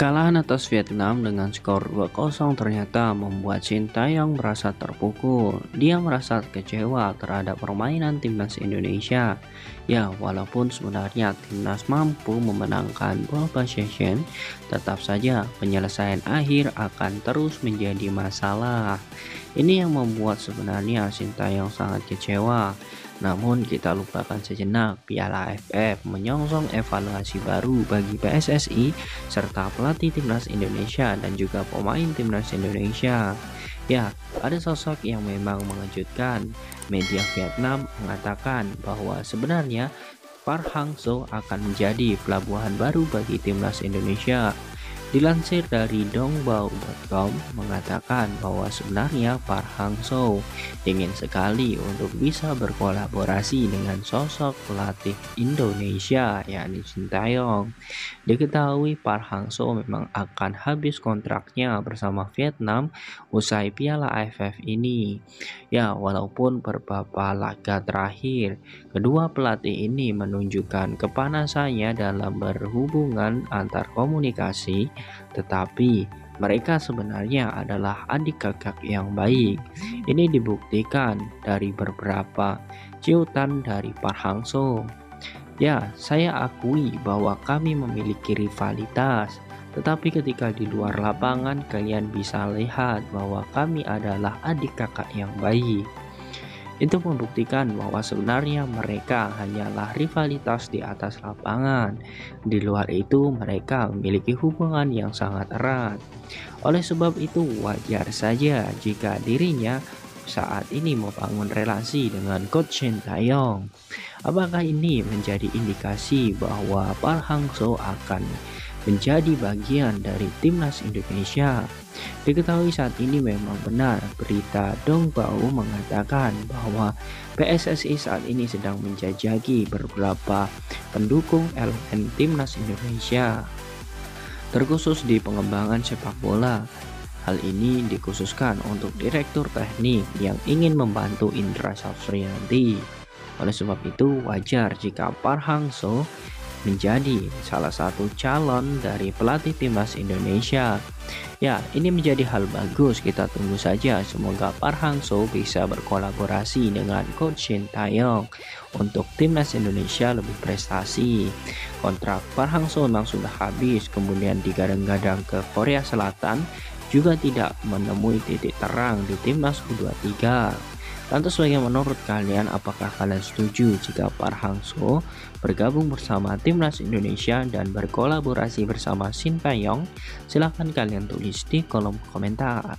Kekalahan atas Vietnam dengan skor 2-0 ternyata membuat Sintayong merasa terpukul. Dia merasa kecewa terhadap permainan timnas Indonesia. Ya, walaupun sebenarnya timnas mampu memenangkan ball possession, tetap saja penyelesaian akhir akan terus menjadi masalah. Ini yang membuat sebenarnya Sintayong sangat kecewa. Namun kita lupakan sejenak Piala AFF menyongsong evaluasi baru bagi PSSI serta pelatih timnas Indonesia dan juga pemain timnas Indonesia. Ya, ada sosok yang memang mengejutkan. Media Vietnam mengatakan bahwa sebenarnya Park Hang-seo akan menjadi pelabuhan baru bagi timnas Indonesia. Dilansir dari dongbao.com mengatakan bahwa sebenarnya Park Hang-seo ingin sekali untuk bisa berkolaborasi dengan sosok pelatih Indonesia yakni Sintayong. Diketahui Park Hang-seo memang akan habis kontraknya bersama Vietnam usai Piala AFF ini. Ya, walaupun beberapa laga terakhir kedua pelatih ini menunjukkan kepanasannya dalam berhubungan antar komunikasi tetapi mereka sebenarnya adalah adik kakak yang baik. Ini dibuktikan dari beberapa ciutan dari Par Hangso. Ya, saya akui bahwa kami memiliki rivalitas, tetapi ketika di luar lapangan kalian bisa lihat bahwa kami adalah adik kakak yang baik. Itu membuktikan bahwa sebenarnya mereka hanyalah rivalitas di atas lapangan. Di luar itu, mereka memiliki hubungan yang sangat erat. Oleh sebab itu, wajar saja jika dirinya saat ini membangun relasi dengan Coach Shin Taeyong. Apakah ini menjadi indikasi bahwa Park Hang-seo akan menjadi bagian dari timnas Indonesia? Diketahui saat ini memang benar berita Dongbao mengatakan bahwa PSSI saat ini sedang menjajaki beberapa pendukung elemen timnas Indonesia terkhusus di pengembangan sepak bola. Hal ini dikhususkan untuk direktur teknik yang ingin membantu Indra Safrianti. Oleh sebab itu, wajar jika Park Hang-seo menjadi salah satu calon dari pelatih timnas Indonesia. Ya, ini menjadi hal bagus. Kita tunggu saja. Semoga Park bisa berkolaborasi dengan Coach Shin Taeyong untuk timnas Indonesia lebih prestasi. Kontrak Park Hang-seo memang sudah habis, kemudian digadang-gadang ke Korea Selatan juga tidak menemui titik terang di timnas U23. Lantas bagaimana menurut kalian apakah kalian setuju jika Park Hang-seo bergabung bersama timnas Indonesia dan berkolaborasi bersama Shin Tae-yong? Silahkan kalian tulis di kolom komentar.